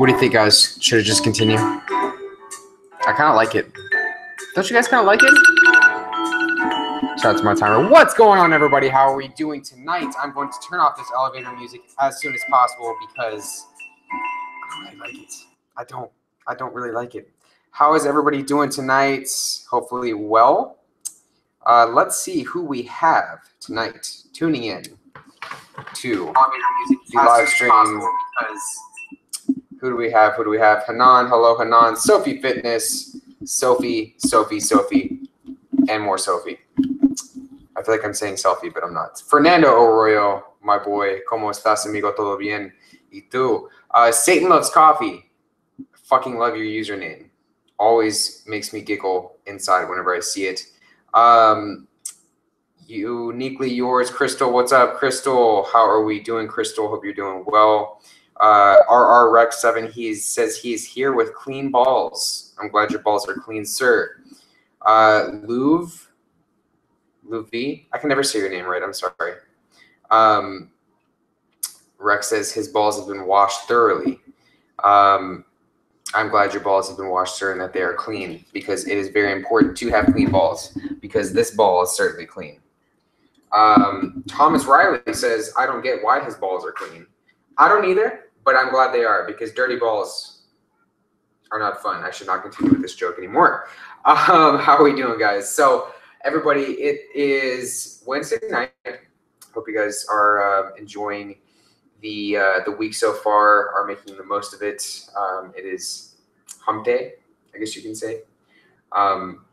What do you think, guys? Should it just continue? I kind of like it. Don't you guys kind of like it? Shout out to my timer. What's going on, everybody? How are we doing tonight? I'm going to turn off this elevator music as soon as possible because I don't really like it. I don't. I don't really like it. How is everybody doing tonight? Hopefully, well. Uh, let's see who we have tonight tuning in to the live stream. Who do we have? Who do we have? Hanan, hello, Hanan. Sophie Fitness, Sophie, Sophie, Sophie, and more Sophie. I feel like I'm saying selfie, but I'm not. Fernando Arroyo, my boy. ¿Cómo estás, amigo? ¿Todo bien? ¿Y tú? Uh, Satan Loves Coffee. Fucking love your username. Always makes me giggle inside whenever I see it. Um, uniquely yours, Crystal. What's up, Crystal? How are we doing, Crystal? Hope you're doing well. Uh, RR Rex Seven. He says he's here with clean balls. I'm glad your balls are clean, sir. Uh, Louv, Louvi. I can never say your name right. I'm sorry. Um, Rex says his balls have been washed thoroughly. Um, I'm glad your balls have been washed, sir, and that they are clean because it is very important to have clean balls because this ball is certainly clean. Um, Thomas Riley says, I don't get why his balls are clean. I don't either, but I'm glad they are because dirty balls are not fun. I should not continue with this joke anymore. Um, how are we doing, guys? So, everybody, it is Wednesday night. Hope you guys are uh, enjoying the uh, the week so far, are making the most of it. Um, it is hump day, I guess you can say. Um,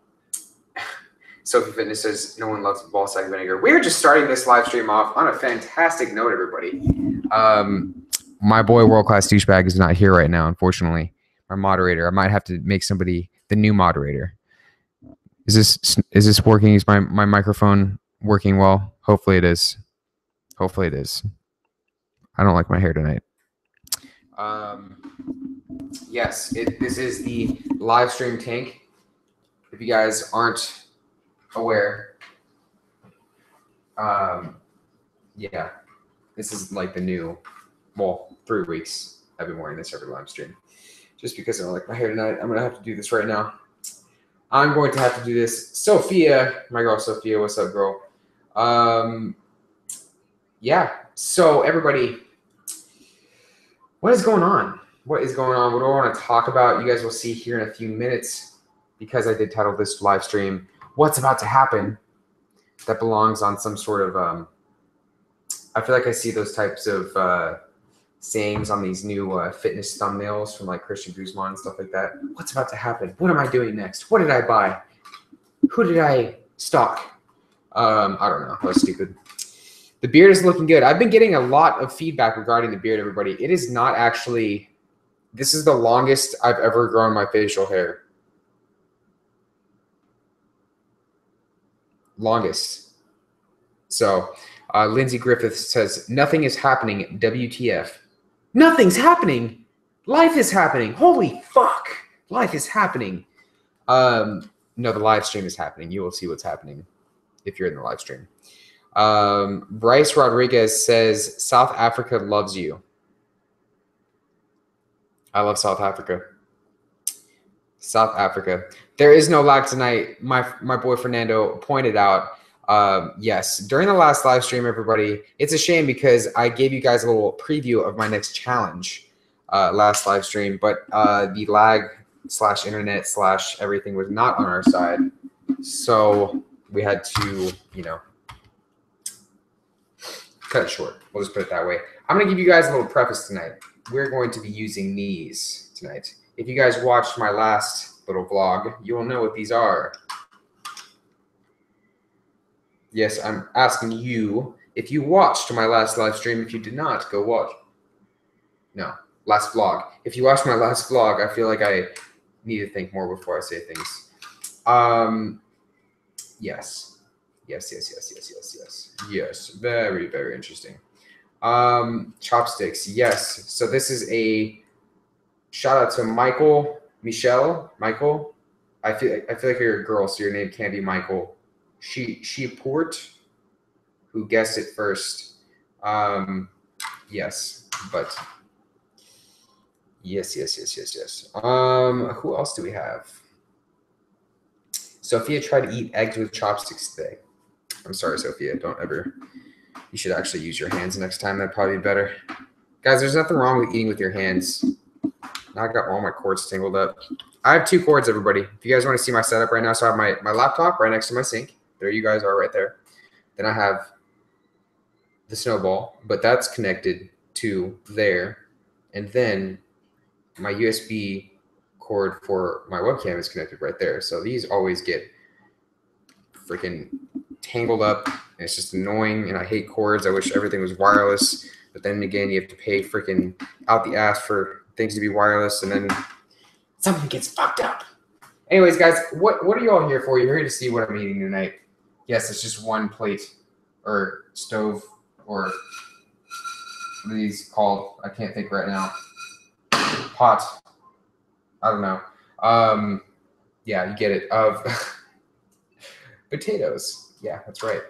Sophie Fitness says no one loves ball sack vinegar. We're just starting this live stream off on a fantastic note, everybody. Um, my boy, world class douchebag, is not here right now, unfortunately. My moderator. I might have to make somebody the new moderator. Is this is this working? Is my my microphone working well? Hopefully it is. Hopefully it is. I don't like my hair tonight. Um, yes, it, this is the live stream tank. If you guys aren't aware. Um, yeah, this is like the new, well, three weeks I've been wearing this every live stream. Just because I don't like my hair tonight, I'm gonna have to do this right now. I'm going to have to do this. Sophia, my girl Sophia, what's up, girl? Um, yeah. So everybody, what is going on? What is going on? What do I want to talk about? You guys will see here in a few minutes because I did title this live stream what's about to happen that belongs on some sort of um, i feel like i see those types of uh, sayings on these new uh, fitness thumbnails from like christian guzman and stuff like that. What's about to happen? What am i doing next? What did i buy? Who did i stalk um, i don't know. That was stupid. The beard is looking good. I've been getting a lot of feedback regarding the beard everybody. It is not actually this is the longest i've ever grown my facial hair. Longest. So uh, Lindsay Griffith says, Nothing is happening. WTF. Nothing's happening. Life is happening. Holy fuck. Life is happening. Um, no, the live stream is happening. You will see what's happening if you're in the live stream. Um, Bryce Rodriguez says, South Africa loves you. I love South Africa. South Africa. There is no lag tonight. My my boy Fernando pointed out. Um, yes, during the last live stream, everybody, it's a shame because I gave you guys a little preview of my next challenge uh, last live stream, but uh, the lag slash internet slash everything was not on our side, so we had to, you know, cut it short. We'll just put it that way. I'm gonna give you guys a little preface tonight. We're going to be using these tonight. If you guys watched my last little vlog, you will know what these are. Yes, I'm asking you if you watched my last live stream. If you did not, go watch. No, last vlog. If you watched my last vlog, I feel like I need to think more before I say things. Um, yes, yes, yes, yes, yes, yes, yes, yes. Very, very interesting. Um, chopsticks. Yes. So this is a shout out to Michael Michelle, Michael. I feel I feel like you're a girl, so your name can't be Michael. She she Port, who guessed it first. Um, yes, but Yes, yes, yes, yes, yes. Um, who else do we have? Sophia tried to eat eggs with chopsticks today. I'm sorry, Sophia. Don't ever. You should actually use your hands next time. That'd probably be better. Guys, there's nothing wrong with eating with your hands. I got all my cords tangled up. I have two cords, everybody. If you guys want to see my setup right now, so I have my, my laptop right next to my sink. There you guys are right there. Then I have the snowball, but that's connected to there. And then my USB cord for my webcam is connected right there. So these always get freaking tangled up. it's just annoying. And I hate cords. I wish everything was wireless. But then again, you have to pay freaking out the ass for things to be wireless. And then something gets fucked up. Anyways, guys, what, what are you all here for? You're here to see what I'm eating tonight. Yes, it's just one plate or stove or what are these called? I can't think right now. Pot. I don't know. Um, yeah, you get it. Of potatoes. Yeah, that's right.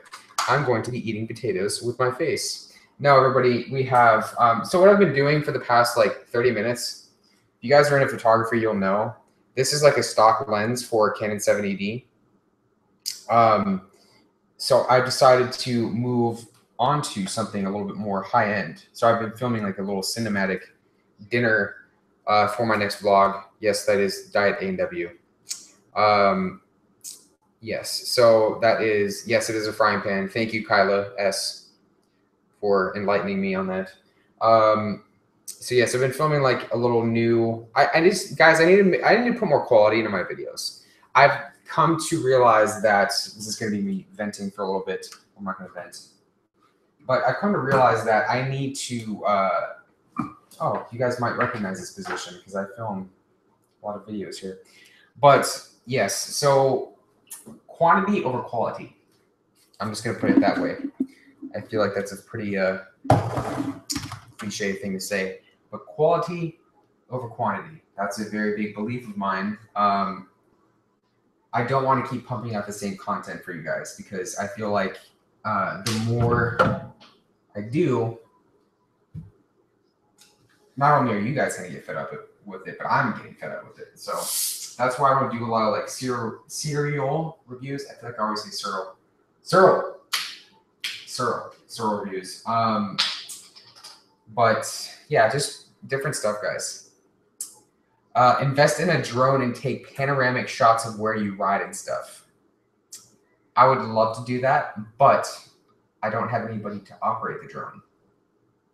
I'm going to be eating potatoes with my face. Now, everybody, we have. Um, so what I've been doing for the past like 30 minutes. If you guys are into photography, you'll know this is like a stock lens for Canon 7D. Um, so I decided to move onto something a little bit more high end. So I've been filming like a little cinematic dinner uh, for my next vlog. Yes, that is Diet A&W. Um, yes, so that is, yes, it is a frying pan. Thank you, Kyla S, for enlightening me on that. Um, so yes, I've been filming like a little new. I, I just guys, I need to I need to put more quality into my videos. I've come to realize that this is going to be me venting for a little bit. I'm not going to vent, but I've come to realize that I need to. Uh, oh, you guys might recognize this position because I film a lot of videos here. But yes, so quantity over quality. I'm just going to put it that way. I feel like that's a pretty uh, cliche thing to say, but quality over quantity. That's a very big belief of mine. Um, I don't want to keep pumping out the same content for you guys because I feel like uh, the more I do, not only are you guys going to get fed up with it, but I'm getting fed up with it. So that's why I don't do a lot of like cereal, cereal reviews. I feel like I always say cereal, cereal, cereal, cereal reviews. Um, but yeah, just different stuff, guys. Uh, invest in a drone and take panoramic shots of where you ride and stuff. I would love to do that, but I don't have anybody to operate the drone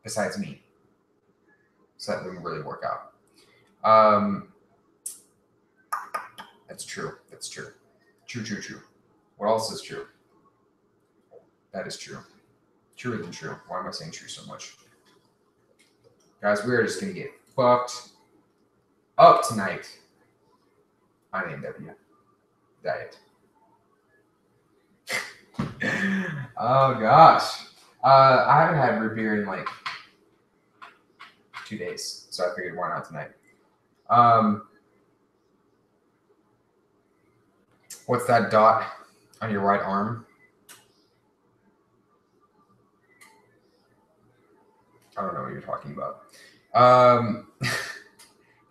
besides me. So that wouldn't really work out. Um, that's true. That's true. True, true, true. What else is true? That is true. Truer than true. Why am I saying true so much? Guys, we're just going to get fucked up tonight on A&W Diet. oh gosh. Uh, I haven't had root beer in like two days, so I figured why not tonight. Um, what's that dot on your right arm? I don't know what you're talking about. Um,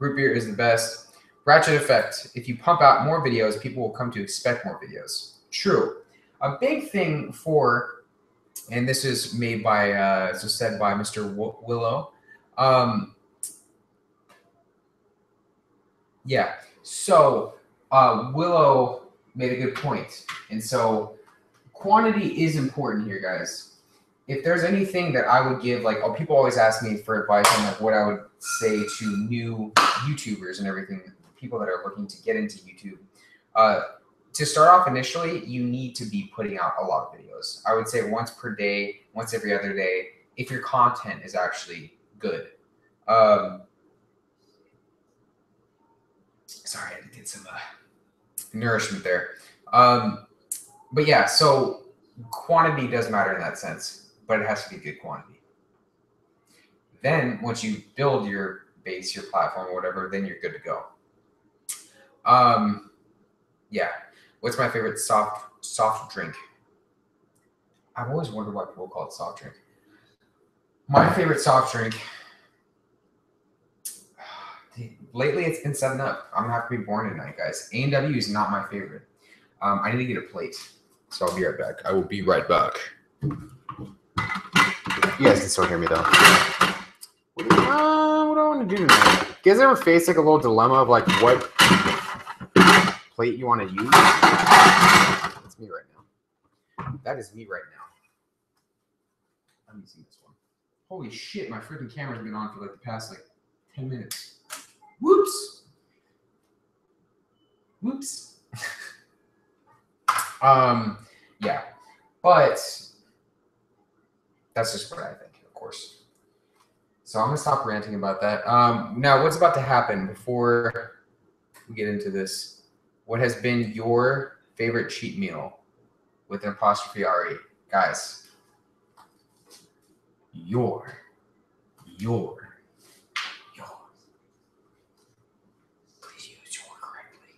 Root beer is the best. Ratchet effect. If you pump out more videos, people will come to expect more videos. True. A big thing for, and this is made by, uh, so said by Mr. W- Willow. Um, yeah. So uh, Willow made a good point, and so quantity is important here, guys if there's anything that I would give, like, oh, people always ask me for advice on like what I would say to new YouTubers and everything, people that are looking to get into YouTube. Uh, to start off initially, you need to be putting out a lot of videos. I would say once per day, once every other day, if your content is actually good. Um, sorry, I get some uh, nourishment there. Um, but yeah, so quantity does matter in that sense but it has to be good quantity. Then once you build your base, your platform, whatever, then you're good to go. Um, yeah. What's my favorite soft soft drink? I've always wondered why people call it soft drink. My favorite soft drink. lately it's been seven up. I'm gonna have to be born tonight, guys. A and W is not my favorite. Um, I need to get a plate, so I'll be right back. I will be right back. You guys can still hear me though. What do, uh, what do I want to do tonight? You guys ever face like a little dilemma of like what plate you want to use? That's me right now. That is me right now. I'm using this one. Holy shit, my freaking camera's been on for like the past like 10 minutes. Whoops. Whoops. um, yeah. But that's just what I think, of course. So I'm gonna stop ranting about that. Um, now, what's about to happen before we get into this? What has been your favorite cheat meal with an apostrophe re, guys? Your, your, your. Please use your correctly.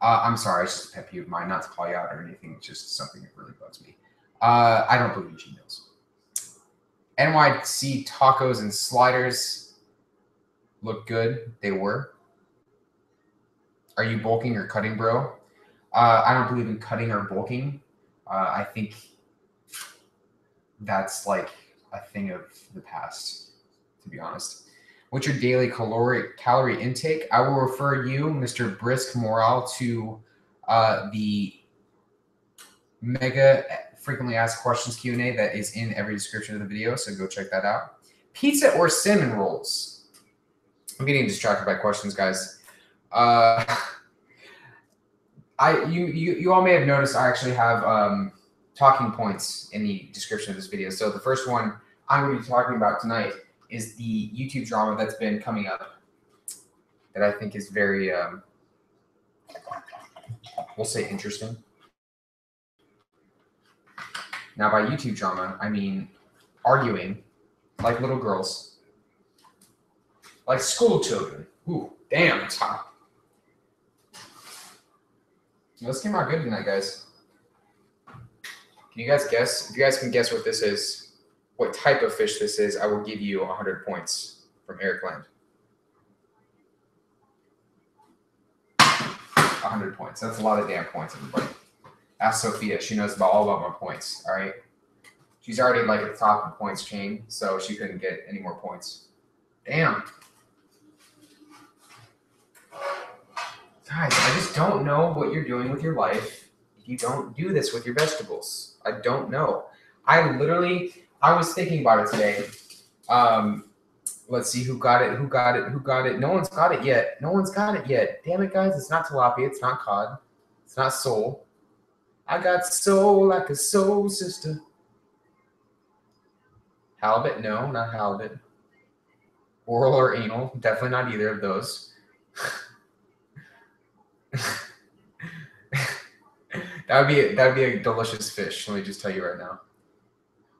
Uh, I'm sorry, it's just a pet peeve of mine, not to call you out or anything. It's just something that really bugs me. Uh, I don't believe in cheat meals. NYC tacos and sliders look good. They were. Are you bulking or cutting, bro? Uh, I don't believe in cutting or bulking. Uh, I think that's like a thing of the past, to be honest. What's your daily caloric calorie intake? I will refer you, Mr. Brisk Morale, to uh, the mega frequently asked questions Q&A that is in every description of the video, so go check that out. Pizza or cinnamon rolls? I'm getting distracted by questions, guys. Uh, I you, you you all may have noticed I actually have um, talking points in the description of this video. So the first one I'm going to be talking about tonight is the YouTube drama that's been coming up that I think is very um, we'll say interesting. Now, by YouTube drama, I mean arguing like little girls, like school children. Ooh, damn, it's hot. This came out good tonight, guys. Can you guys guess? If you guys can guess what this is, what type of fish this is, I will give you 100 points from Erik Land. 100 points. That's a lot of damn points, everybody. Ask Sophia. She knows about all about my points. All right. She's already like at the top of the points chain, so she couldn't get any more points. Damn. Guys, I just don't know what you're doing with your life if you don't do this with your vegetables. I don't know. I literally, I was thinking about it today. Um, let's see who got it, who got it, who got it. No one's got it yet. No one's got it yet. Damn it, guys. It's not tilapia. It's not cod. It's not sole. I got soul like a soul sister. Halibut? No, not halibut. Oral or anal? Definitely not either of those. that would be a, that would be a delicious fish. Let me just tell you right now.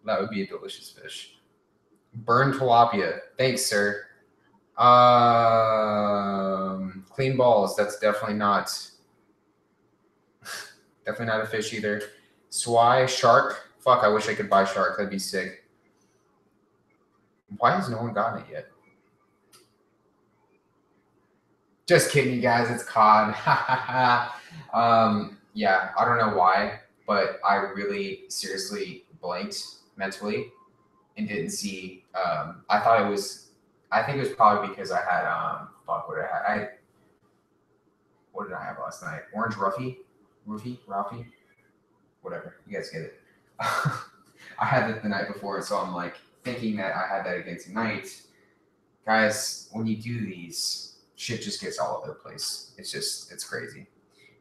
That would be a delicious fish. Burned tilapia. Thanks, sir. Um, clean balls. That's definitely not Definitely not a fish either. Swai, shark. Fuck, I wish I could buy shark. That'd be sick. Why has no one gotten it yet? Just kidding, you guys. It's cod. um, yeah, I don't know why, but I really seriously blanked mentally and didn't see. Um, I thought it was. I think it was probably because I had um. Fuck, what did I have? I. What did I have last night? Orange Roughy. Rufi, Rafi, whatever. You guys get it. I had it the night before, so I'm like thinking that I had that again tonight. Guys, when you do these, shit just gets all over the place. It's just, it's crazy.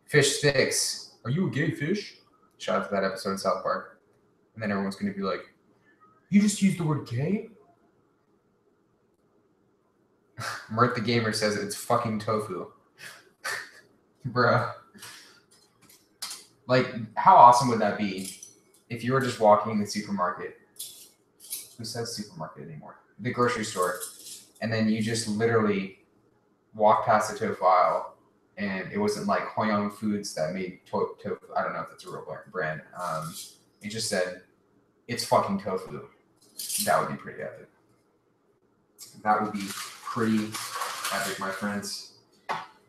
Fish sticks. Are you a gay fish? Shout out to that episode in South Park. And then everyone's going to be like, you just used the word gay? Mert the Gamer says it's fucking tofu. Bruh. Like, how awesome would that be if you were just walking in the supermarket? Who says supermarket anymore? The grocery store, and then you just literally walk past the tofu aisle, and it wasn't like Hoyong Foods that made to- tofu. I don't know if that's a real brand. Um, it just said it's fucking tofu. That would be pretty epic. That would be pretty epic, my friends.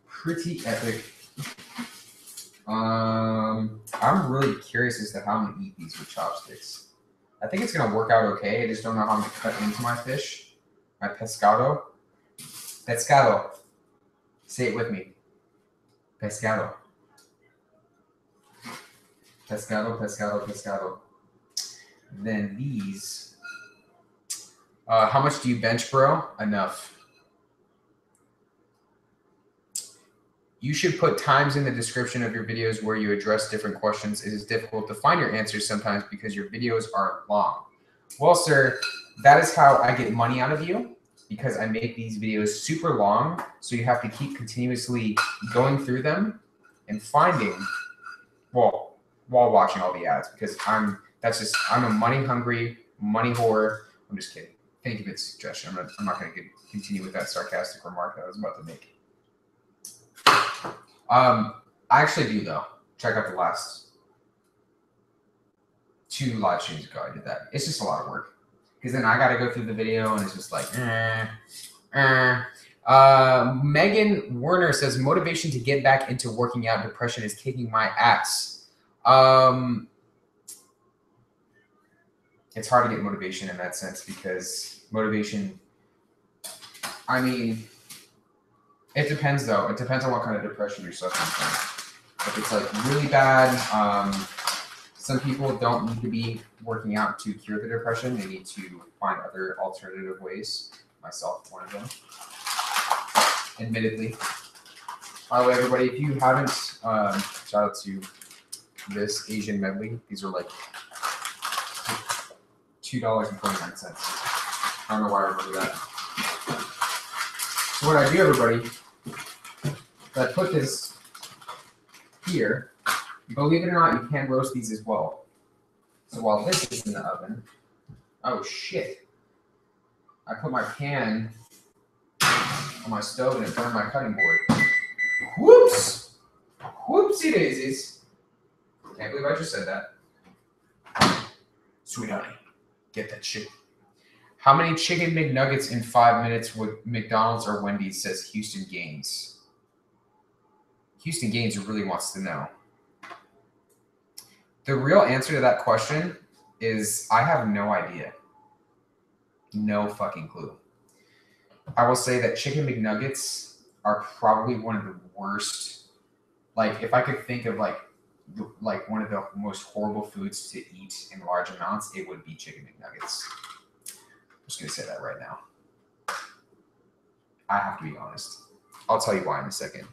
Pretty epic. Um, I'm really curious as to how I'm gonna eat these with chopsticks. I think it's gonna work out okay. I just don't know how I'm gonna cut into my fish, my pescado. Pescado. Say it with me. Pescado. Pescado, pescado, pescado. Then these. Uh, how much do you bench, bro? Enough. You should put times in the description of your videos where you address different questions. It is difficult to find your answers sometimes because your videos are long. Well, sir, that is how I get money out of you because I make these videos super long. So you have to keep continuously going through them and finding, well, while watching all the ads because I'm, that's just, I'm a money hungry, money whore. I'm just kidding. Thank you for the suggestion. I'm not, I'm not going to continue with that sarcastic remark that I was about to make. Um, I actually do though. Check out the last two live streams ago. I did that. It's just a lot of work because then I got to go through the video and it's just like, eh, eh. Uh, Megan Werner says motivation to get back into working out. Depression is kicking my ass. Um, it's hard to get motivation in that sense because motivation. I mean, it depends though. It depends on what kind of depression you're suffering from. If it's like really bad, um, some people don't need to be working out to cure the depression. They need to find other alternative ways. Myself, one of them. Admittedly. By the way, everybody, if you haven't, um, shout out to this Asian medley. These are like two dollars and twenty nine cents. I don't know why I remember that. What I do, everybody, I put this here. Believe it or not, you can roast these as well. So while this is in the oven, oh shit. I put my pan on my stove and it burned my cutting board. Whoops! Whoopsie daisies. Can't believe I just said that. Sweet honey, get that shit. How many chicken McNuggets in five minutes would McDonald's or Wendy's? Says Houston Gaines. Houston Gaines really wants to know. The real answer to that question is I have no idea. No fucking clue. I will say that chicken McNuggets are probably one of the worst. Like, if I could think of like, like one of the most horrible foods to eat in large amounts, it would be chicken McNuggets. Just gonna say that right now. I have to be honest. I'll tell you why in a second.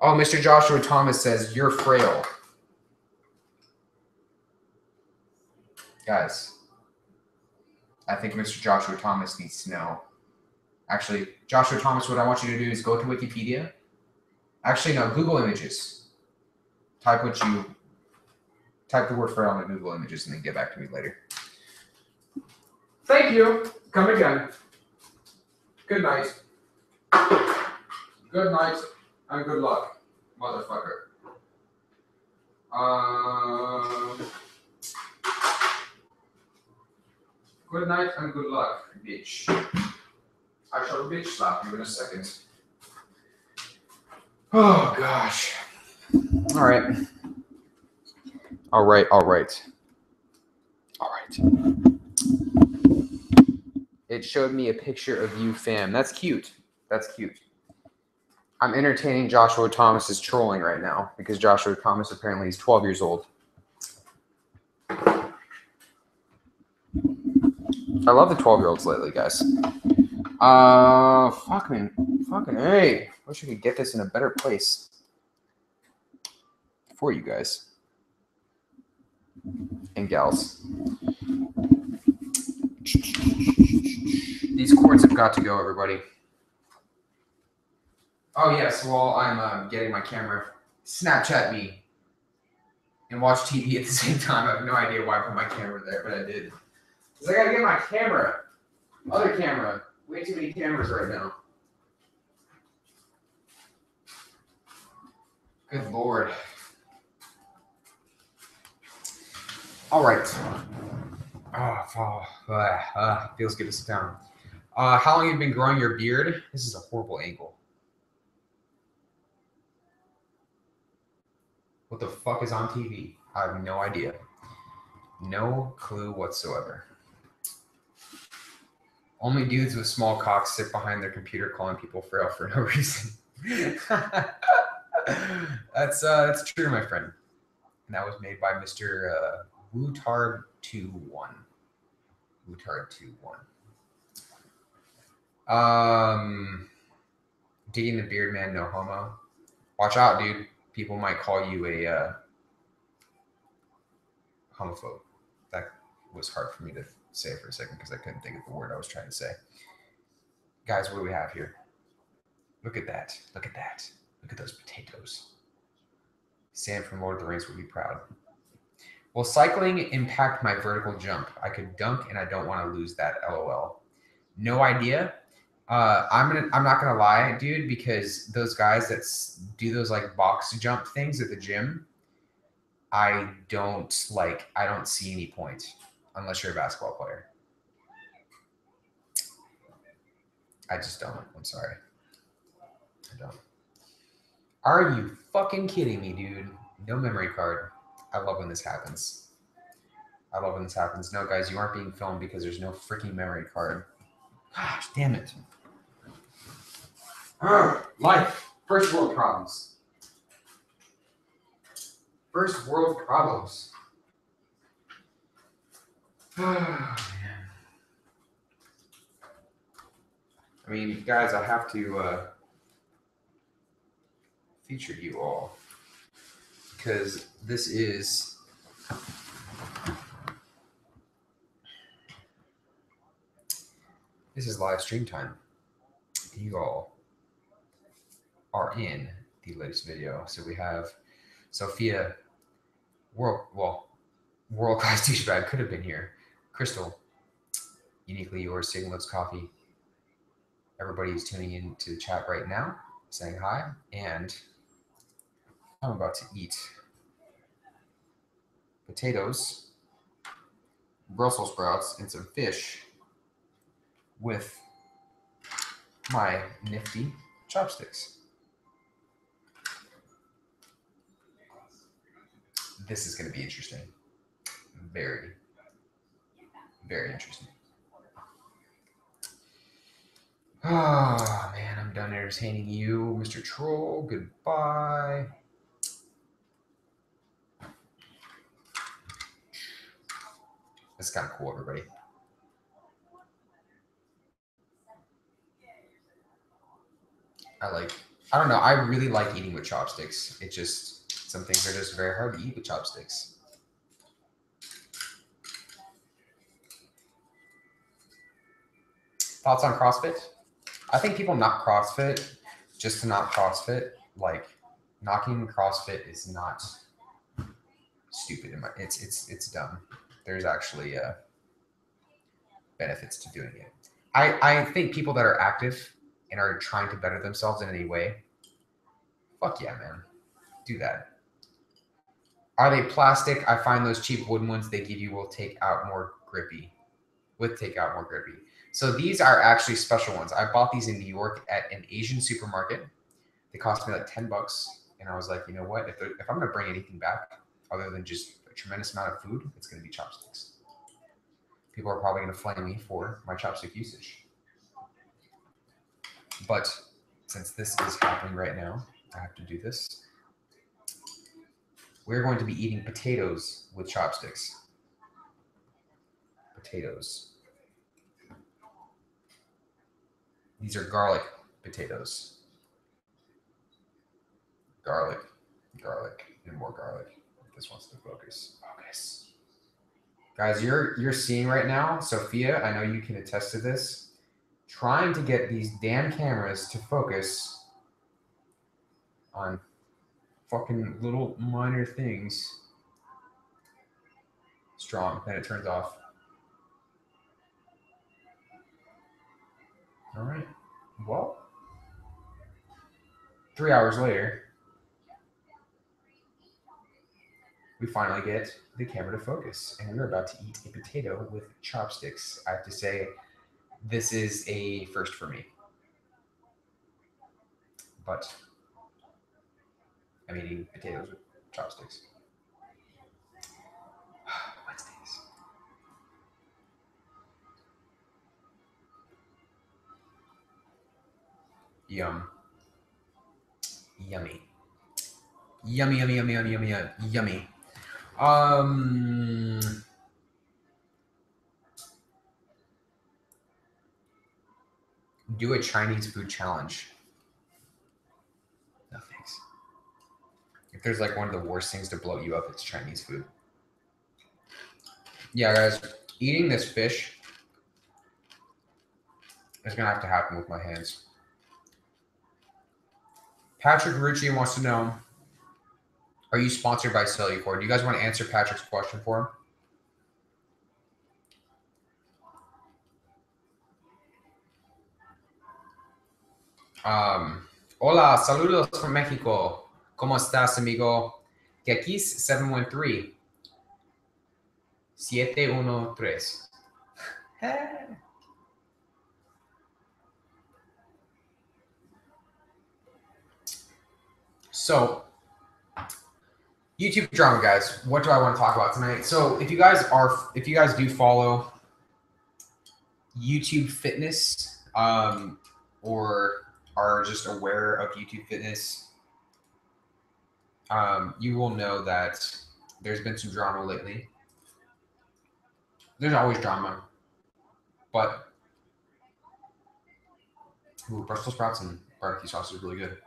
Oh, Mr. Joshua Thomas says you're frail. Guys, I think Mr. Joshua Thomas needs to know. Actually, Joshua Thomas, what I want you to do is go to Wikipedia. Actually, no, Google Images. Type what you type the word frail on the Google Images and then get back to me later. Thank you. Come again. Good night. Good night and good luck, motherfucker. Um, good night and good luck, bitch. I shall bitch slap you in a second. Oh gosh. All right. All right. All right. All right. It showed me a picture of you, fam. That's cute. That's cute. I'm entertaining Joshua Thomas's trolling right now because Joshua Thomas apparently is 12 years old. I love the 12 year olds lately, guys. Uh, fucking, fucking, hey. Wish I could get this in a better place for you guys and gals. These cords have got to go, everybody. Oh yes, while I'm uh, getting my camera, Snapchat me and watch TV at the same time. I have no idea why I put my camera there, but I did. Cause I gotta get my camera, other camera. Way too many cameras right now. Good lord. All right. Oh, oh uh, uh, feels good to sit down. Uh, how long have you been growing your beard? This is a horrible angle. What the fuck is on TV? I have no idea. No clue whatsoever. Only dudes with small cocks sit behind their computer calling people frail for no reason. that's uh, that's true, my friend. And that was made by Mr. Uh, Wootard21. Wootard21. Um, digging the beard man, no homo. Watch out, dude. People might call you a uh, homophobe. That was hard for me to say for a second because I couldn't think of the word I was trying to say. Guys, what do we have here? Look at that. Look at that. Look at those potatoes. Sam from Lord of the Rings would be proud. Will cycling impact my vertical jump? I could dunk and I don't want to lose that. LOL. No idea. Uh, I'm gonna. I'm not gonna lie, dude, because those guys that do those like box jump things at the gym, I don't like. I don't see any point unless you're a basketball player. I just don't. I'm sorry. I don't. Are you fucking kidding me, dude? No memory card. I love when this happens. I love when this happens. No, guys, you aren't being filmed because there's no freaking memory card. Gosh, damn it. Life. First world problems. First world problems. Oh. I mean, guys, I have to uh, feature you all because this is this is live stream time. You all are in the latest video. So we have Sophia, world well, world class douchebag could have been here. Crystal, uniquely yours, Signals Coffee. Everybody is tuning in to the chat right now, saying hi, and I'm about to eat potatoes, Brussels sprouts, and some fish with my nifty chopsticks. This is going to be interesting. Very, very interesting. Oh man, I'm done entertaining you, Mr. Troll. Goodbye. That's kind of cool, everybody. I like, I don't know. I really like eating with chopsticks. It just, some things are just very hard to eat with chopsticks. Thoughts on CrossFit? I think people knock CrossFit just to not CrossFit. Like knocking CrossFit is not stupid. In my, It's it's it's dumb. There's actually uh, benefits to doing it. I I think people that are active and are trying to better themselves in any way, fuck yeah, man, do that. Are they plastic? I find those cheap wooden ones they give you will take out more grippy. With take out more grippy. So these are actually special ones. I bought these in New York at an Asian supermarket. They cost me like 10 bucks. And I was like, you know what? If, if I'm going to bring anything back other than just a tremendous amount of food, it's going to be chopsticks. People are probably going to flame me for my chopstick usage. But since this is happening right now, I have to do this. We're going to be eating potatoes with chopsticks. Potatoes. These are garlic potatoes. Garlic, garlic, and more garlic. This wants to focus. Focus. Guys, you're you're seeing right now, Sophia, I know you can attest to this, trying to get these damn cameras to focus on fucking little minor things. Strong. Then it turns off. All right. Well, three hours later, we finally get the camera to focus, and we're about to eat a potato with chopsticks. I have to say, this is a first for me. But I'm eating potatoes with chopsticks. Wednesdays. Yum. Yummy. Yummy, yummy, yummy, yummy, yummy, yummy. Um, do a Chinese food challenge. No thanks. If there's like one of the worst things to bloat you up, it's Chinese food. Yeah, guys, eating this fish is gonna have to happen with my hands. Patrick Rucci wants to know Are you sponsored by Cellucor? Do you guys want to answer Patrick's question for him? Um, hola, saludos from Mexico. ¿Cómo estás, amigo? Gekis 713. 713. So, YouTube drama, guys. What do I want to talk about tonight? So, if you guys are, if you guys do follow YouTube Fitness, um, or are just aware of YouTube Fitness, um, you will know that there's been some drama lately. There's always drama, but ooh, Brussels sprouts and barbecue sauce is really good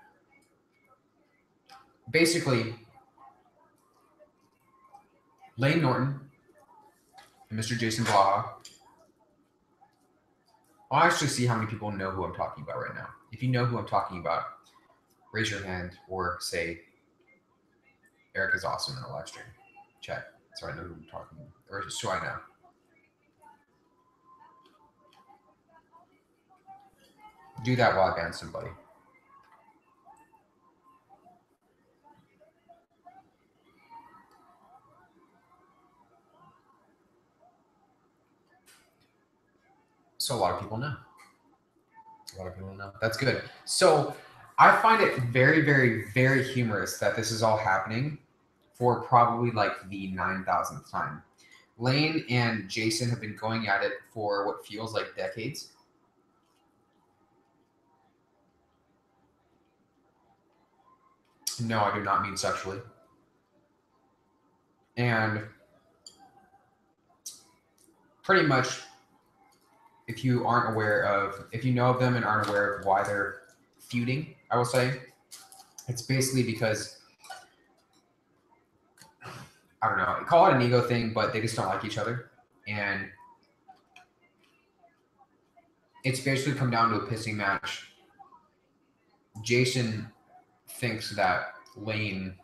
basically, Layne Norton and Mr. Jason Blaha. I'll actually see how many people know who I'm talking about right now. If you know who I'm talking about, raise your hand or say Erik is awesome in the live stream chat so I know who I'm talking or so I know. Do that while I ban somebody. So a lot of people know. A lot of people know. That's good. So I find it very, very, very humorous that this is all happening for probably like the 9,000th time. Layne and Jason have been going at it for what feels like decades. No, I do not mean sexually. And pretty much if you aren't aware of, if you know of them and aren't aware of why they're feuding, I will say, it's basically because I don't know, call it an ego thing, but they just don't like each other, and it's basically come down to a pissing match. Jason thinks that Layne,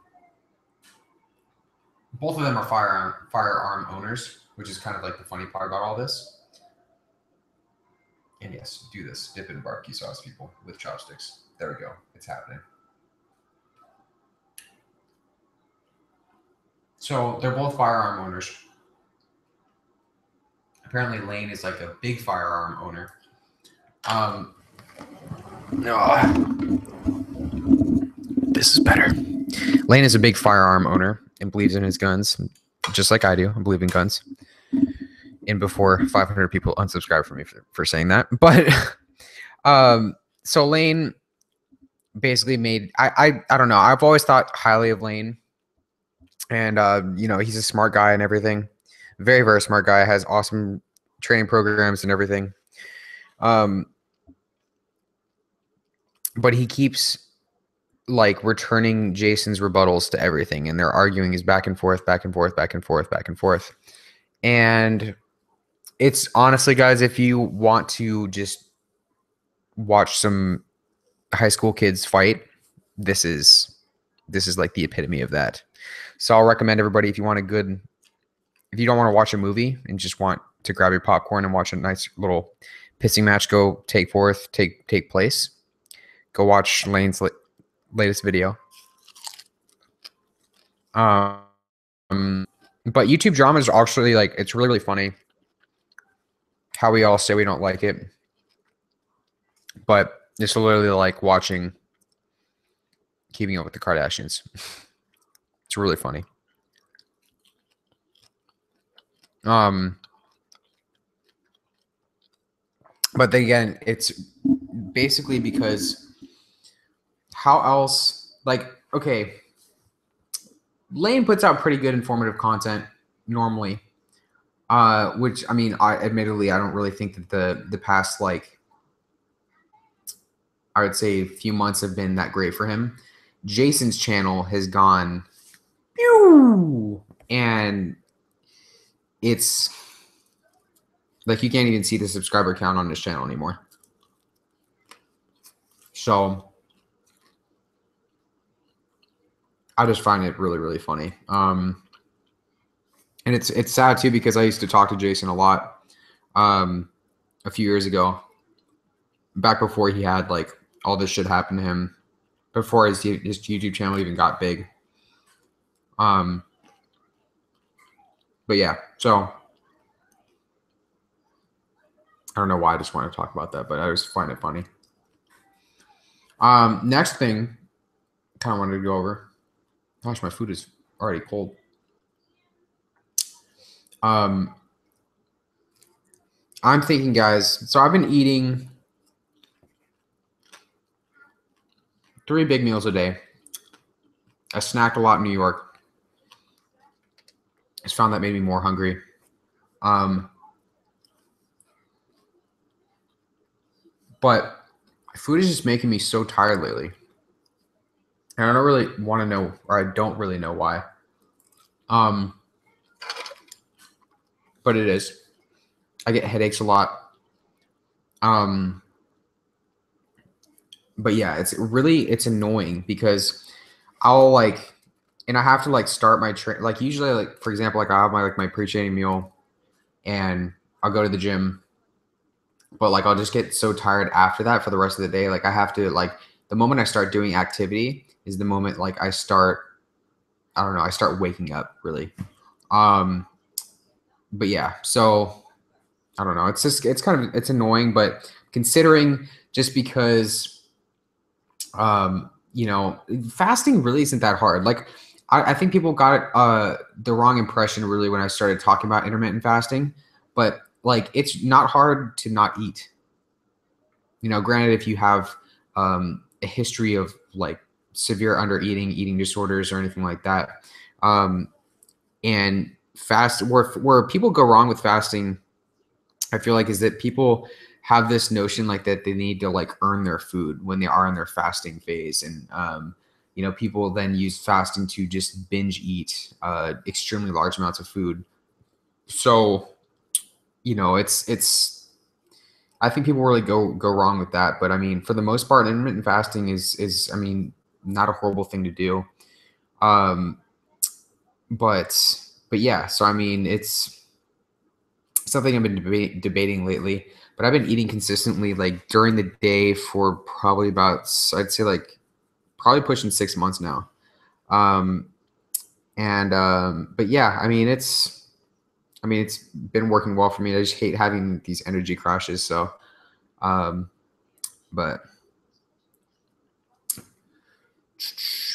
both of them are firearm firearm owners, which is kind of like the funny part about all this and yes, do this. Dip in barbecue sauce, people, with chopsticks. There we go. It's happening. So they're both firearm owners. Apparently, Layne is like a big firearm owner. Um, no, this is better. Layne is a big firearm owner and believes in his guns, just like I do. I believe in guns in before 500 people unsubscribe from me for, for saying that. But um, so Layne basically made I, I I don't know. I've always thought highly of Layne, and uh, you know he's a smart guy and everything. Very very smart guy. Has awesome training programs and everything. Um, but he keeps like returning Jason's rebuttals to everything, and they're arguing is back and forth, back and forth, back and forth, back and forth. And it's honestly, guys, if you want to just watch some high school kids fight, this is this is like the epitome of that. So I'll recommend everybody if you want a good if you don't want to watch a movie and just want to grab your popcorn and watch a nice little pissing match go take forth take take place, go watch Layne's la- latest video. Um, but YouTube drama is actually like it's really really funny how we all say we don't like it. but it's literally like watching Keeping Up with the Kardashians. it's really funny. Um, but again, it's basically because how else? Like, okay, Layne puts out pretty good informative content normally. Uh, which I mean, I admittedly I don't really think that the the past like I would say a few months have been that great for him. Jason's channel has gone pew, and it's like you can't even see the subscriber count on his channel anymore. So I just find it really, really funny. Um, and it's it's sad too because I used to talk to Jason a lot um, a few years ago, back before he had like all this shit happen to him, before his his YouTube channel even got big. Um, but yeah, so I don't know why I just want to talk about that, but I just find it funny. Um, next thing, kind of wanted to go over. Gosh, my food is already cold. Um, I'm thinking, guys. So I've been eating three big meals a day. I snacked a lot in New York. Just found that made me more hungry. Um, but food is just making me so tired lately. And I don't really want to know, or I don't really know why. Um, but it is. I get headaches a lot. Um, but yeah, it's really it's annoying because I'll like, and I have to like start my train. Like usually, like for example, like I have my like my pre-training meal, and I'll go to the gym. But like I'll just get so tired after that for the rest of the day. Like I have to like the moment I start doing activity is the moment like I start. I don't know. I start waking up really. Um, but yeah, so I don't know. It's just it's kind of it's annoying, but considering just because um you know fasting really isn't that hard like i, I think people got uh the wrong impression really when i started talking about intermittent fasting but like it's not hard to not eat. You know granted if you have um a history of like severe under eating eating disorders or anything like that um and fast where where people go wrong with fasting i feel like is that people have this notion like that they need to like earn their food when they are in their fasting phase and um you know people then use fasting to just binge eat uh extremely large amounts of food. So you know it's it's i think people really go go wrong with that. But i mean for the most part intermittent fasting is is i mean not a horrible thing to do. Um but but yeah so i mean it's something i've been deba- debating lately. But I've been eating consistently like during the day for probably about I'd say like probably pushing six months now. Um, and um, but yeah, I mean it's I mean it's been working well for me. I just hate having these energy crashes. So, um, but.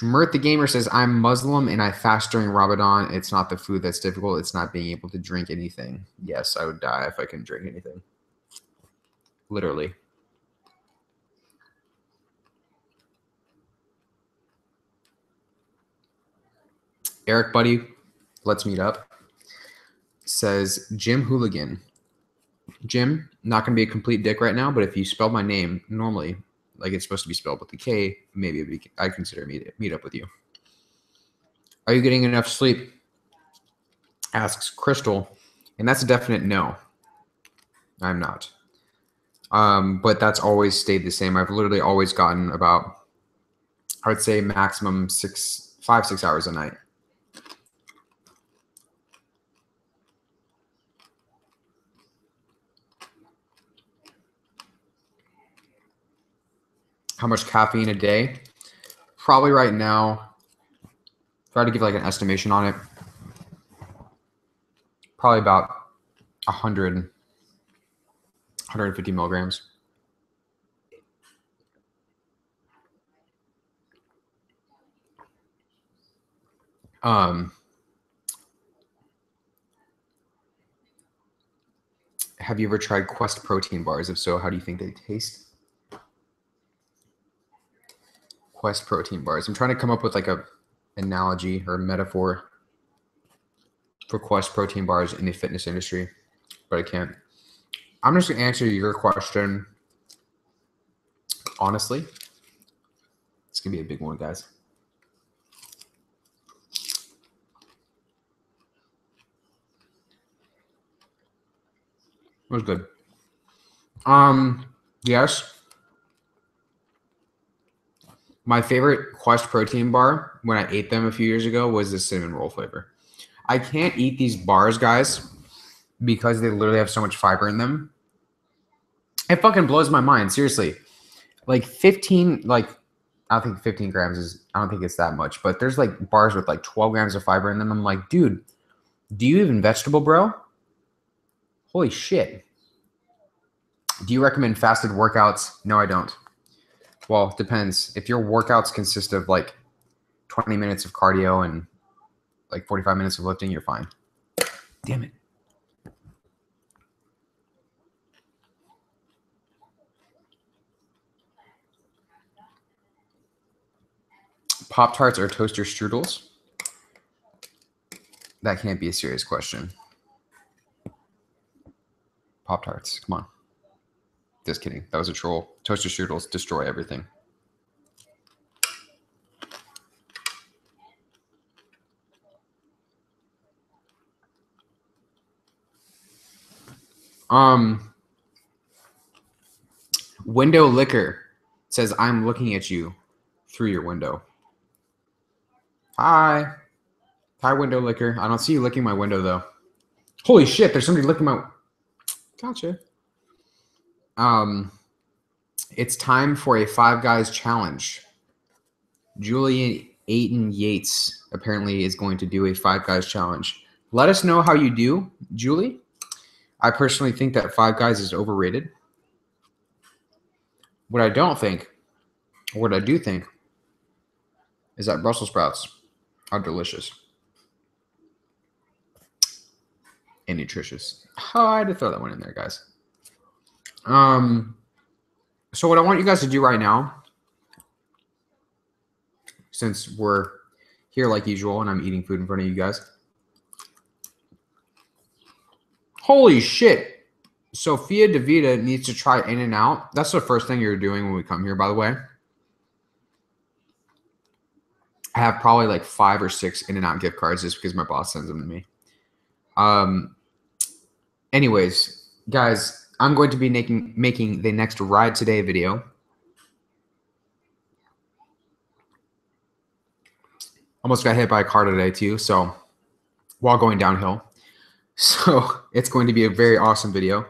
Mert the gamer says, "I'm Muslim and I fast during Ramadan. It's not the food that's difficult; it's not being able to drink anything. Yes, I would die if I couldn't drink anything." literally. Eric Buddy, let's meet up. Says Jim Hooligan. Jim, not gonna be a complete dick right now, but if you spell my name normally, like it's supposed to be spelled with a K, maybe be, I'd consider meet meet up with you. Are you getting enough sleep? Asks Crystal, and that's a definite no. I'm not. Um, but that's always stayed the same. I've literally always gotten about, I would say, maximum six, five, six hours a night. how much caffeine a day. Probably right now, try to give like an estimation on it. Probably about 100, 150 milligrams. Um, have you ever tried Quest protein bars? If so, how do you think they taste? Quest protein bars. I'm trying to come up with like a analogy or metaphor for Quest protein bars in the fitness industry, but I can't. I'm just gonna answer your question honestly. It's gonna be a big one, guys. It was good. Um, yes. My favorite Quest protein bar when I ate them a few years ago was the cinnamon roll flavor. I can't eat these bars, guys, because they literally have so much fiber in them. It fucking blows my mind, seriously. Like 15, like I don't think 15 grams is I don't think it's that much, but there's like bars with like 12 grams of fiber in them. I'm like, dude, do you even vegetable, bro? Holy shit. Do you recommend fasted workouts? No, I don't. Well, it depends. If your workouts consist of like 20 minutes of cardio and like 45 minutes of lifting, you're fine. Damn it. Pop Tarts or toaster strudels? That can't be a serious question. Pop Tarts, come on. Just kidding. That was a troll. Toaster strudels destroy everything. Um, window liquor says, I'm looking at you through your window. Hi. Hi, window liquor. I don't see you licking my window, though. Holy shit, there's somebody licking my. Gotcha. Um, it's time for a Five Guys challenge. Julian Aiton Yates apparently is going to do a Five Guys challenge. Let us know how you do, Julie. I personally think that Five Guys is overrated. What I don't think, what I do think, is that Brussels sprouts are delicious and nutritious. Oh, I had to throw that one in there, guys. Um, so what I want you guys to do right now, since we're here like usual and I'm eating food in front of you guys. Holy shit. Sophia Davida needs to try In and Out. That's the first thing you're doing when we come here, by the way. I have probably like five or six In and Out gift cards just because my boss sends them to me. Um, anyways, guys, I'm going to be making making the next ride today video. Almost got hit by a car today too, so while going downhill. So it's going to be a very awesome video.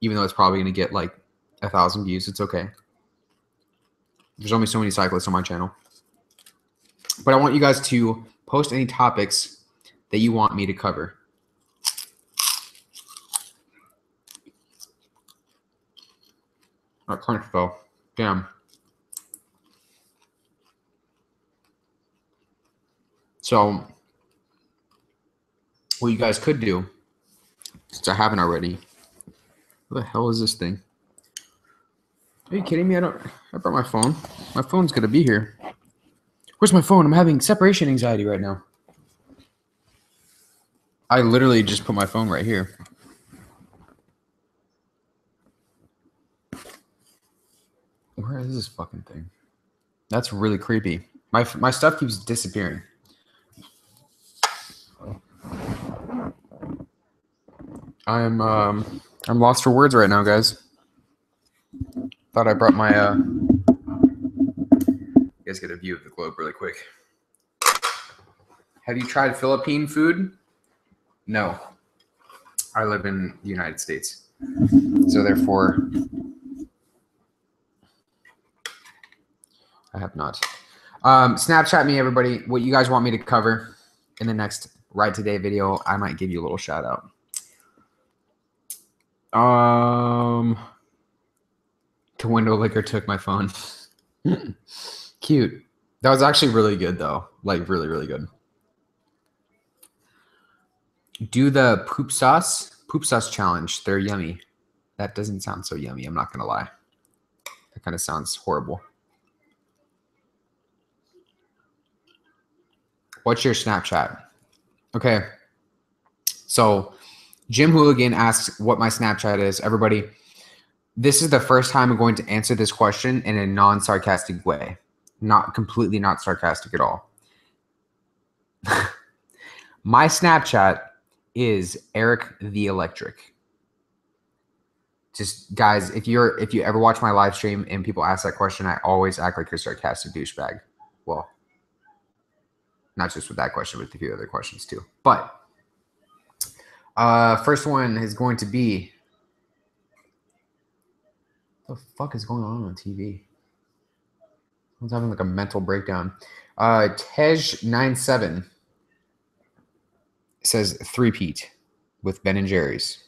Even though it's probably going to get like a thousand views, it's okay. There's only so many cyclists on my channel. But I want you guys to post any topics that you want me to cover. That crunch fell. Damn. So, what you guys could do, since I haven't already, what the hell is this thing? Are you kidding me? I don't. I brought my phone. My phone's gonna be here. Where's my phone? I'm having separation anxiety right now. I literally just put my phone right here. Where is this fucking thing? That's really creepy. My my stuff keeps disappearing. I'm um I'm lost for words right now, guys. Thought I brought my uh you guys get a view of the globe really quick. Have you tried Philippine food? No. I live in the United States. So therefore I have not. Um, Snapchat me, everybody, what you guys want me to cover in the next Ride Today video. I might give you a little shout out. Um, the window liquor took my phone. Cute. That was actually really good, though. Like, really, really good. Do the poop sauce, poop sauce challenge. They're yummy. That doesn't sound so yummy. I'm not gonna lie. That kind of sounds horrible. What's your Snapchat? Okay. So Jim Hooligan asks what my Snapchat is. Everybody, this is the first time I'm going to answer this question in a non sarcastic way, not completely not sarcastic at all. My Snapchat is Erik the Electric. Just guys, if you're if you ever watch my live stream and people ask that question, I always act like a sarcastic douchebag. Well, not just with that question, but a few other questions too. But uh first one is going to be what the fuck is going on on TV? I was having like a mental breakdown. Uh, Tej97 says three-peat with Ben and Jerry's.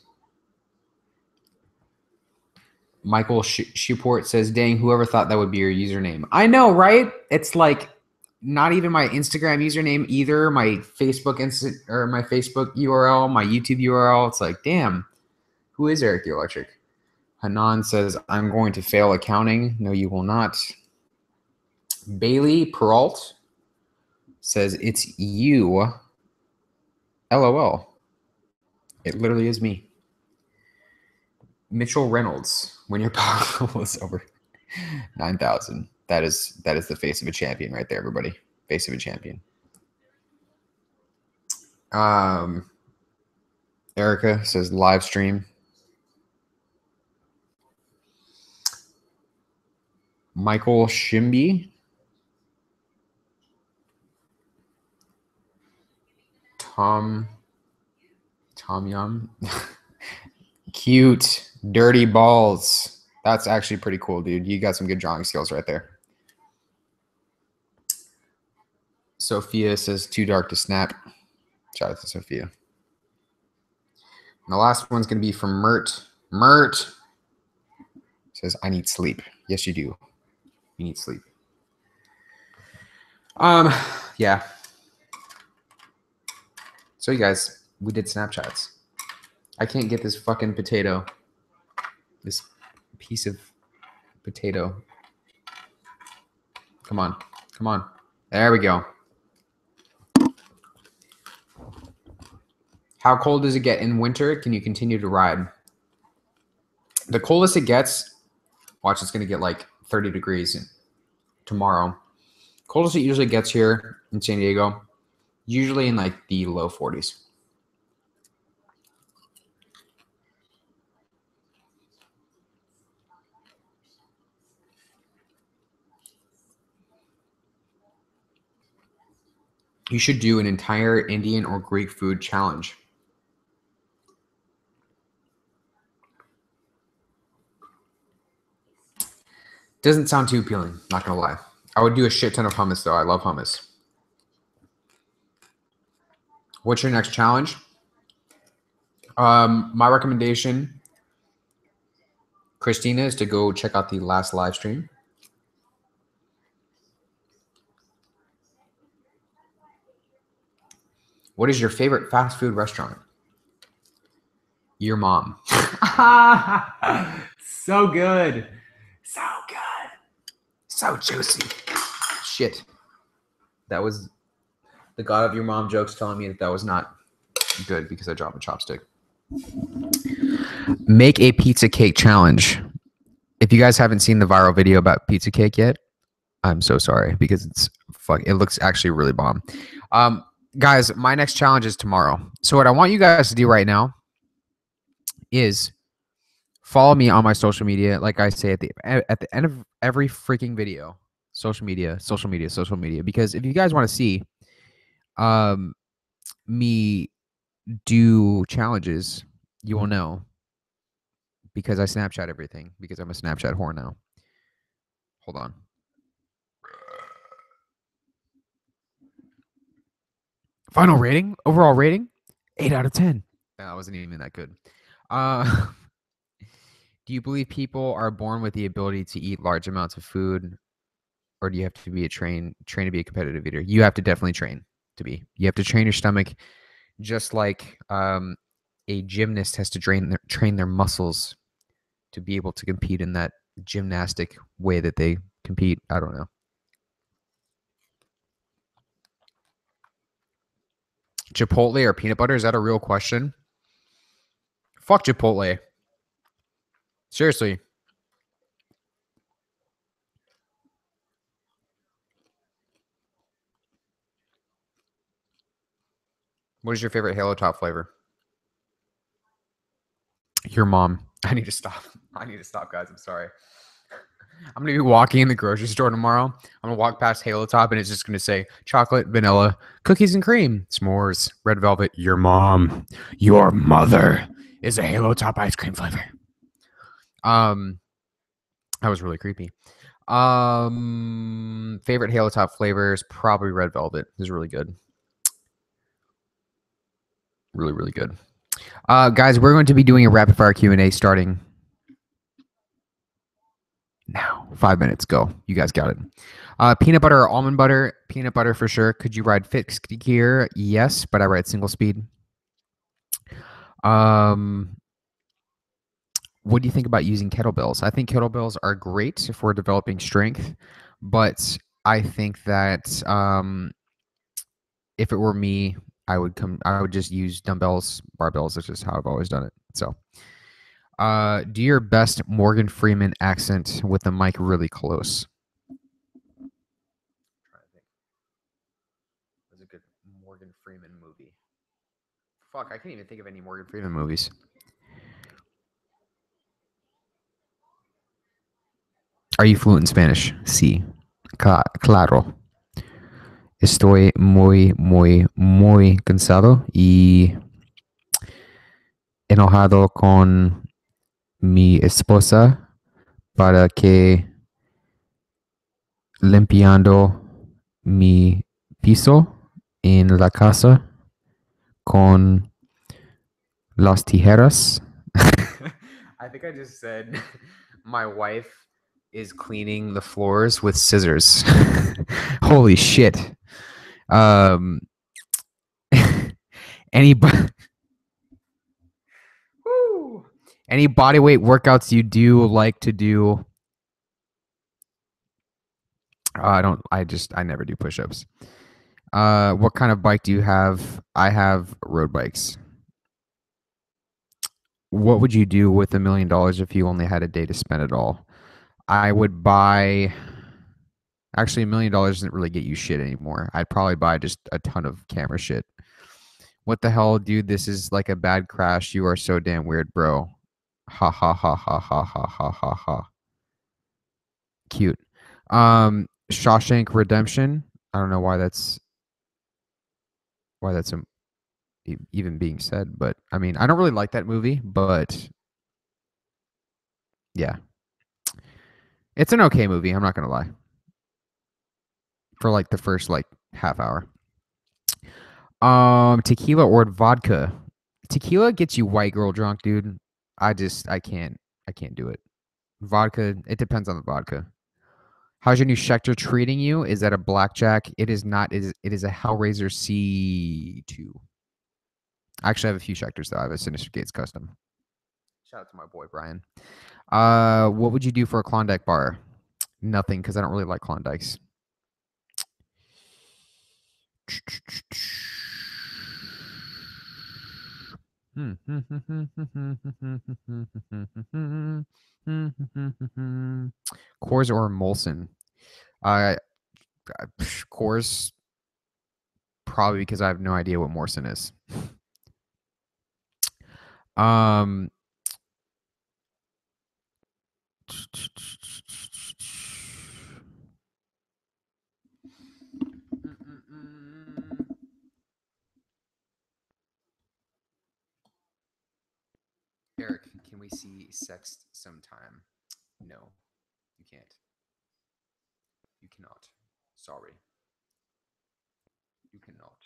Michael Shuport says, dang, whoever thought that would be your username. I know, right? It's like not even my Instagram username either, my Facebook instant or my Facebook URL, my YouTube URL. It's like, damn, who is Erik the Electric? Hanan says, I'm going to fail accounting. No, you will not. Bailey Peralt says, It's you. LOL. It literally is me. Mitchell Reynolds, when your power level is over 9,000. That is that is the face of a champion right there, everybody. Face of a champion. Um, Erica says live stream. Michael Shimby. Tom Tom Yum. Cute. Dirty balls. That's actually pretty cool, dude. You got some good drawing skills right there. Sophia says too dark to snap. Shout out to Sophia. And the last one's gonna be from Mert. Mert says, I need sleep. Yes, you do. You need sleep. Um, yeah. So you guys, we did Snapchats. I can't get this fucking potato. This piece of potato. Come on. Come on. There we go. How cold does it get in winter? Can you continue to ride? The coldest it gets, watch, it's going to get like 30 degrees tomorrow. Coldest it usually gets here in San Diego, usually in like the low 40s. You should do an entire Indian or Greek food challenge. Doesn't sound too appealing, not gonna lie. I would do a shit ton of hummus though. I love hummus. What's your next challenge? Um, my recommendation, Christina, is to go check out the last live stream. What is your favorite fast food restaurant? Your mom. so good. So good. So juicy. Shit. That was the God of your mom jokes telling me that that was not good because I dropped a chopstick. Make a pizza cake challenge. If you guys haven't seen the viral video about pizza cake yet, I'm so sorry because it's fuck. It looks actually really bomb. Um, guys, my next challenge is tomorrow. So what I want you guys to do right now is follow me on my social media like i say at the at the end of every freaking video. Social media social media social media because if you guys want to see um me do challenges you will know. Because i snapchat everything because i'm a snapchat whore now. Hold on. Final rating? Overall rating? 8 out of 10 that wasn't even that good. Uh do you believe people are born with the ability to eat large amounts of food or do you have to be a train train to be a competitive eater you have to definitely train to be you have to train your stomach just like um, a gymnast has to train their, train their muscles to be able to compete in that gymnastic way that they compete. I don't know. Chipotle or peanut butter? Is that a real question? Fuck Chipotle. Seriously. What is your favorite Halo Top flavor? Your mom. I need to stop. I need to stop, guys. I'm sorry. I'm gonna be walking in the grocery store tomorrow. I'm gonna walk past Halo Top and it's just gonna say chocolate, vanilla, cookies and cream, s'mores, red velvet. Your mom, your mother is a Halo Top ice cream flavor. Um, that was really creepy. Um, favorite Halo Top flavors probably red velvet is really good. Really, really good. Uh, guys, we're going to be doing a rapid fire Q and A starting now. Five minutes. Go. You guys got it. Uh, peanut butter or almond butter? Peanut butter for sure. Could you ride fixed gear? Yes, but I ride single speed. Um, what do you think about using kettlebells? I think kettlebells are great for developing strength, but I think that um, if it were me, I would come. I would just use dumbbells, barbells. That's just how I've always done it. So, uh, do your best Morgan Freeman accent with the mic really close. Was a good Morgan Freeman movie. Fuck, I can't even think of any Morgan Freeman movies. Are you fluent in Spanish? Sí. Claro. Estoy muy, muy, muy cansado y enojado con mi esposa para que limpiando mi piso en la casa con las tijeras. I think I just said my wife is cleaning the floors with scissors. Holy shit. Um any any body weight workouts you do like to do uh, I don't I just I never do push-ups. Uh what kind of bike do you have? I have road bikes. What would you do with a million dollars if you only had a day to spend it all? I would buy. Actually, a million dollars doesn't really get you shit anymore. I'd probably buy just a ton of camera shit. What the hell, dude? This is like a bad crash. You are so damn weird, bro. Ha ha ha ha ha ha ha ha ha. Cute. Um, Shawshank Redemption. I don't know why that's why that's a, even being said, but I mean, I don't really like that movie, but yeah, it's an okay movie. I'm not gonna lie. For like the first like half hour. Um, tequila or vodka. Tequila gets you white girl drunk, dude. I just I can't I can't do it. Vodka. It depends on the vodka. How's your new Schecter treating you? Is that a blackjack? It is not. It is, it is a Hellraiser C2. I actually have a few Schecters though. I have a Synyster Gates custom. Shout out to my boy Brian. Uh, what would you do for a Klondike bar? Nothing, because I don't really like Klondikes. Coors or Molson? Uh, Coors, probably because I have no idea what Molson is. Um, Eric, can we see sex sometime? No, you can't. You cannot. Sorry. You cannot.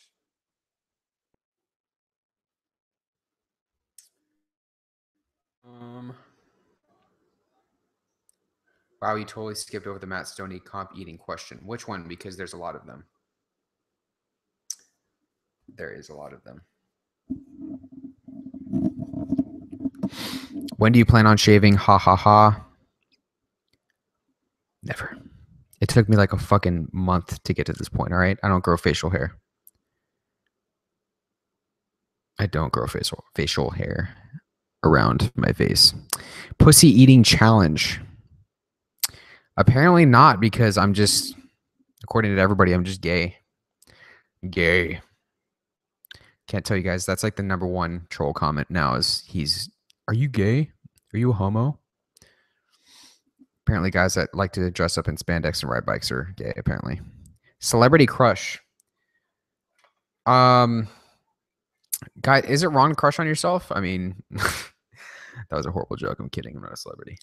Um. Wow, you totally skipped over the Matt Stonie comp eating question. Which one? Because there's a lot of them. There is a lot of them. When do you plan on shaving? Ha ha ha. Never. It took me like a fucking month to get to this point, all right? I don't grow facial hair. I don't grow facial facial hair around my face. Pussy eating challenge. Apparently not because I'm just according to everybody I'm just gay. Gay. Can't tell you guys that's like the number one troll comment now is he's are you gay? Are you a homo? Apparently guys that like to dress up in spandex and ride bikes are gay apparently. Celebrity crush. Um Guy, is it wrong to crush on yourself? I mean, that was a horrible joke. I'm kidding. I'm not a celebrity.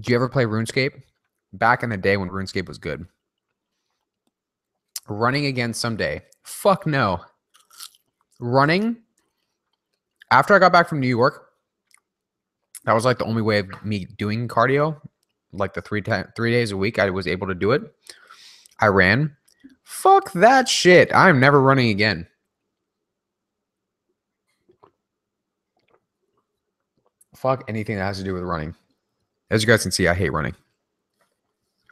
Do you ever play RuneScape? Back in the day when RuneScape was good. Running again someday. Fuck no. Running. After I got back from New York, that was like the only way of me doing cardio. Like the three times, three days a week, I was able to do it. I ran Fuck that shit. I'm never running again. Fuck anything that has to do with running. As you guys can see, I hate running.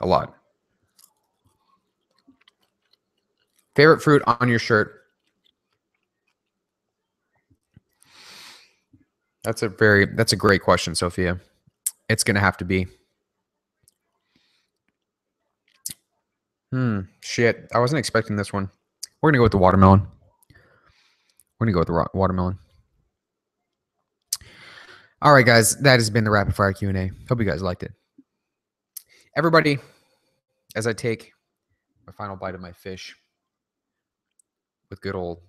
A lot. Favorite fruit on your shirt? That's a very that's a great question, Sophia. It's gonna have to be Hmm. Shit. I wasn't expecting this one. We're gonna go with the watermelon. We're gonna go with the watermelon. All right, guys. That has been the rapid fire Q and A. Hope you guys liked it. Everybody, as I take a final bite of my fish with good old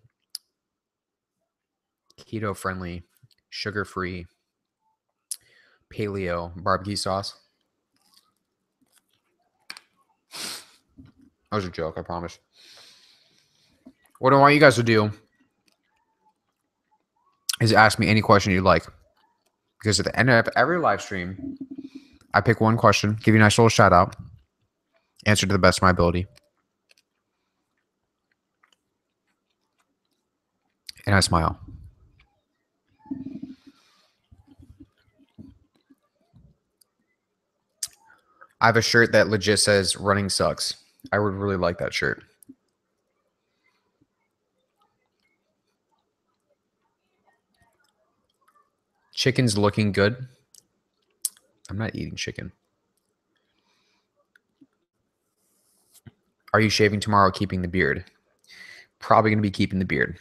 keto friendly, sugar free paleo barbecue sauce. That was a joke, I promise. What I want you guys to do is ask me any question you'd like. Because at the end of every live stream, I pick one question, give you a nice little shout out, answer to the best of my ability. And I smile. I have a shirt that legit says running sucks. I would really like that shirt. Chicken's looking good. I'm not eating chicken. Are you shaving tomorrow, keeping the beard? Probably going to be keeping the beard.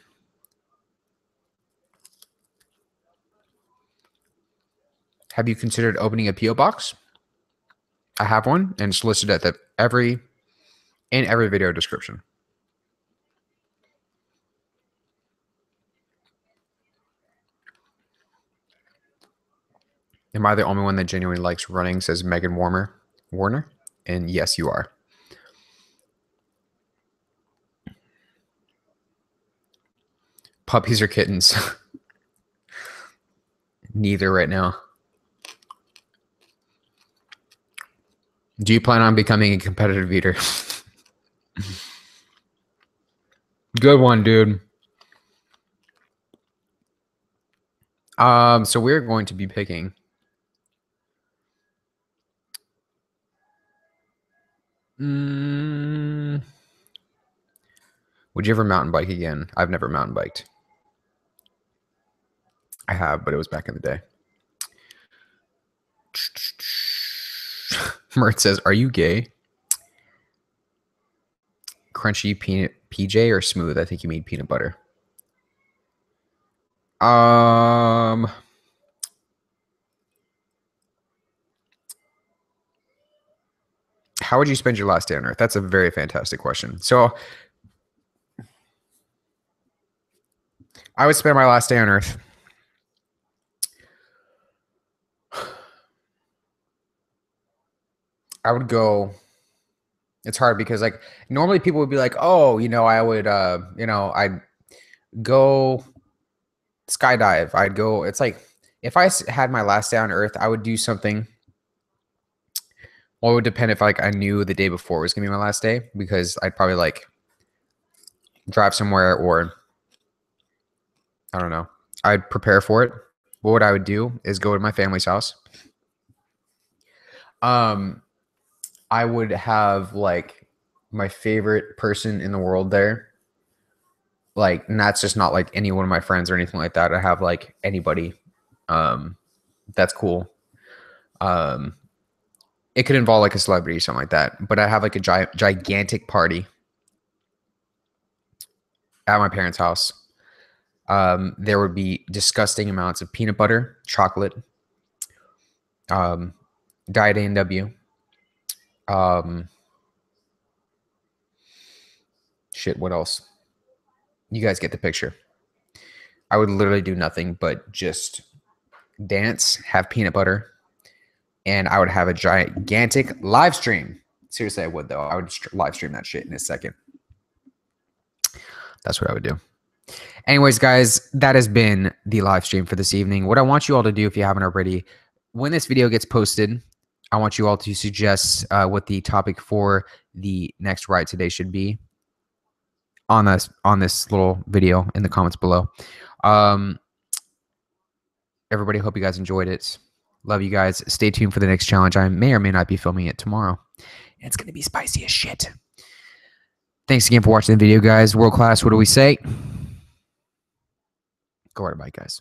Have you considered opening a PO box? I have one, and it's listed at the every in every video description. Am I the only one that genuinely likes running? Says Megan Warmer Warner. And yes, you are. Puppies or kittens? Neither right now. Do you plan on becoming a competitive eater? Good one, dude. Um, so we're going to be picking. Mm, would you ever mountain bike again? I've never mountain biked. I have, but it was back in the day. Mert says, Are you gay? crunchy peanut PJ or smooth? I think you mean peanut butter. Um How would you spend your last day on earth? That's a very fantastic question. So I would spend my last day on earth I would go it's hard because like normally people would be like, oh, you know, I would, uh, you know, I'd go skydive. I'd go. It's like if I had my last day on Earth, I would do something. Well, it would depend if like I knew the day before was gonna be my last day because I'd probably like drive somewhere or I don't know, I'd prepare for it. But What I would do is go to my family's house. Um, I would have like my favorite person in the world there. Like, and that's just not like any one of my friends or anything like that. I have like anybody. Um, that's cool. Um, it could involve like a celebrity or something like that. But I have like a gi- gigantic party at my parents' house. Um, there would be disgusting amounts of peanut butter, chocolate, um, diet A&W, um, shit. What else? You guys get the picture. I would literally do nothing but just dance, have peanut butter, and I would have a gigantic live stream. Seriously, I would though. I would live stream that shit in a second. That's what I would do. Anyways, guys, that has been the live stream for this evening. What I want you all to do, if you haven't already, when this video gets posted, I want you all to suggest uh, what the topic for the next ride today should be on this on this little video in the comments below. Um, everybody, hope you guys enjoyed it. Love you guys. Stay tuned for the next challenge. I may or may not be filming it tomorrow. It's gonna be spicy as shit. Thanks again for watching the video, guys. World class. What do we say? Go right, bye, guys.